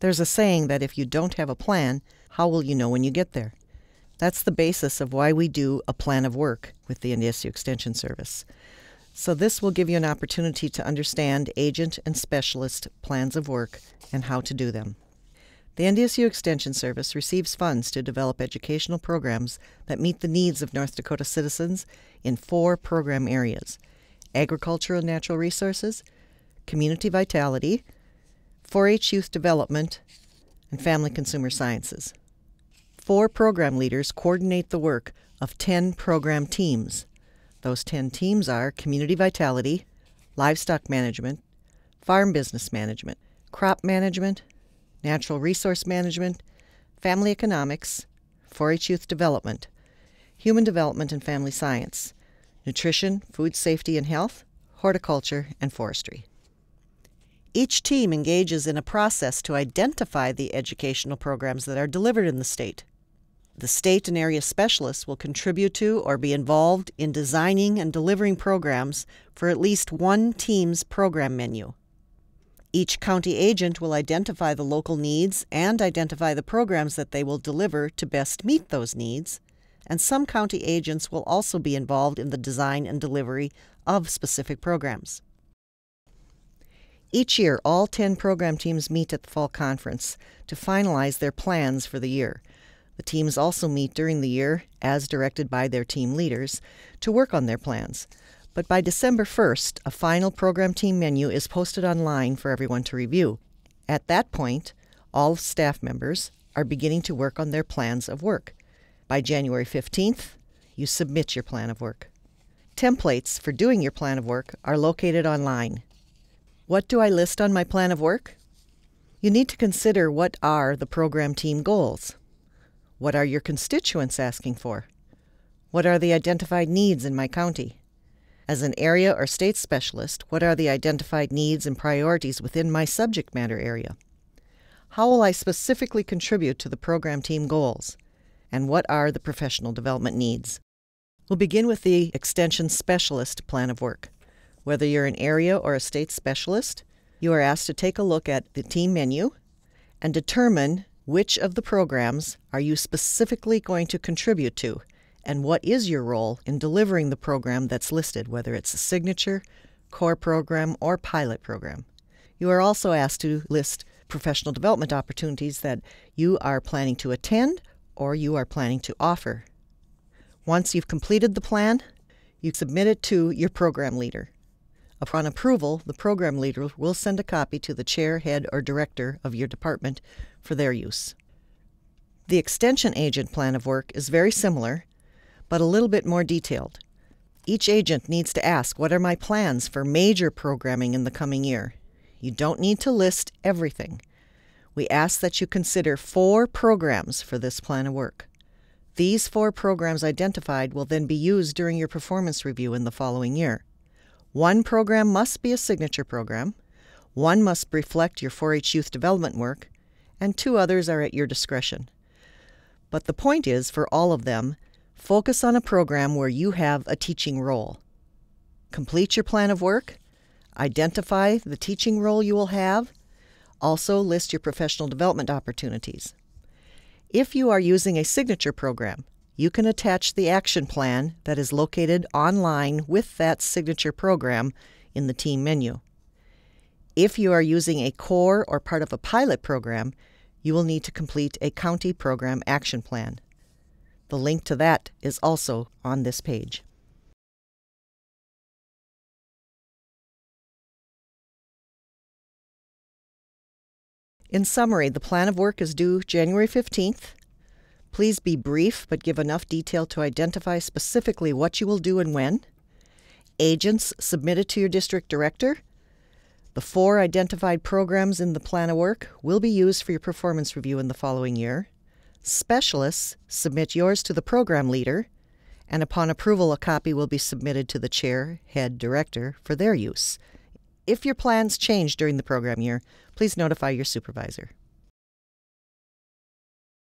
There's a saying that if you don't have a plan, how will you know when you get there? That's the basis of why we do a plan of work with the NDSU Extension Service. So, this will give you an opportunity to understand agent and specialist plans of work and how to do them. The NDSU Extension Service receives funds to develop educational programs that meet the needs of North Dakota citizens in four program areas agriculture and natural resources, community vitality, 4 H youth development, and family consumer sciences. Four program leaders coordinate the work of 10 program teams. Those 10 teams are Community Vitality, Livestock Management, Farm Business Management, Crop Management, Natural Resource Management, Family Economics, 4 H Youth Development, Human Development and Family Science, Nutrition, Food Safety and Health, Horticulture, and Forestry. Each team engages in a process to identify the educational programs that are delivered in the state. The state and area specialists will contribute to or be involved in designing and delivering programs for at least one team's program menu. Each county agent will identify the local needs and identify the programs that they will deliver to best meet those needs, and some county agents will also be involved in the design and delivery of specific programs. Each year, all 10 program teams meet at the fall conference to finalize their plans for the year. The teams also meet during the year, as directed by their team leaders, to work on their plans. But by December 1st, a final program team menu is posted online for everyone to review. At that point, all staff members are beginning to work on their plans of work. By January 15th, you submit your plan of work. Templates for doing your plan of work are located online. What do I list on my plan of work? You need to consider what are the program team goals. What are your constituents asking for? What are the identified needs in my county? As an area or state specialist, what are the identified needs and priorities within my subject matter area? How will I specifically contribute to the program team goals? And what are the professional development needs? We'll begin with the Extension Specialist Plan of Work. Whether you're an area or a state specialist, you are asked to take a look at the team menu and determine which of the programs are you specifically going to contribute to? And what is your role in delivering the program that's listed, whether it's a signature, core program, or pilot program? You are also asked to list professional development opportunities that you are planning to attend or you are planning to offer. Once you've completed the plan, you submit it to your program leader. Upon approval, the program leader will send a copy to the chair, head, or director of your department for their use. The extension agent plan of work is very similar, but a little bit more detailed. Each agent needs to ask, What are my plans for major programming in the coming year? You don't need to list everything. We ask that you consider four programs for this plan of work. These four programs identified will then be used during your performance review in the following year. One program must be a signature program, one must reflect your 4 H youth development work, and two others are at your discretion. But the point is, for all of them, focus on a program where you have a teaching role. Complete your plan of work, identify the teaching role you will have, also list your professional development opportunities. If you are using a signature program, you can attach the action plan that is located online with that signature program in the team menu. If you are using a core or part of a pilot program, you will need to complete a county program action plan. The link to that is also on this page. In summary, the plan of work is due January 15th Please be brief, but give enough detail to identify specifically what you will do and when. Agents submit it to your district director. The four identified programs in the plan of work will be used for your performance review in the following year. Specialists submit yours to the program leader, and upon approval, a copy will be submitted to the chair, head, director for their use. If your plans change during the program year, please notify your supervisor.